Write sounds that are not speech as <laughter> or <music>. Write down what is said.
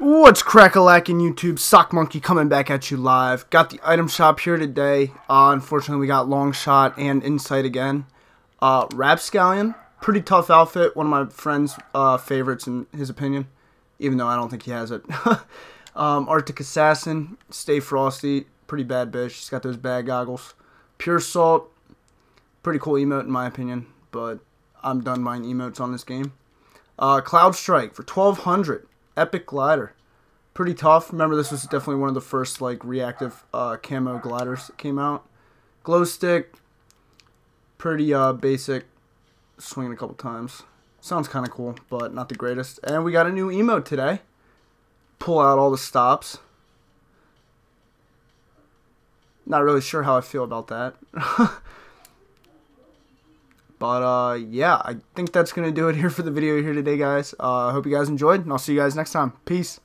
What's crack-a-lackin' YouTube? Sock Monkey coming back at you live. Got the item shop here today. Uh, unfortunately, we got Long Shot and Insight again. Uh, Rapscallion, pretty tough outfit. One of my friend's uh, favorites in his opinion, even though I don't think he has it. <laughs> um, Arctic Assassin, Stay Frosty, pretty bad bitch. She's got those bad goggles. Pure Salt, pretty cool emote in my opinion, but I'm done buying emotes on this game. Uh, Cloud Strike for 1200 Epic Glider. Pretty tough. Remember, this was definitely one of the first like reactive uh, camo gliders that came out. Glow stick. Pretty uh, basic. Swinging a couple times. Sounds kind of cool, but not the greatest. And we got a new emote today. Pull out all the stops. Not really sure how I feel about that. <laughs> But uh, yeah, I think that's going to do it here for the video here today, guys. Uh, I hope you guys enjoyed, and I'll see you guys next time. Peace.